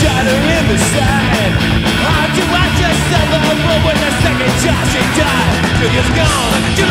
shatter in the sand. Hard to watch yourself over when the second child she died it's gone, till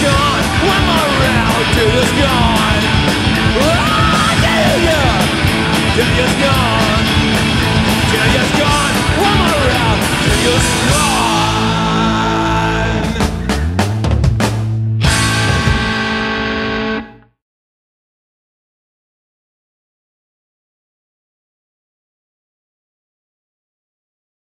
gone. One more round, dude is.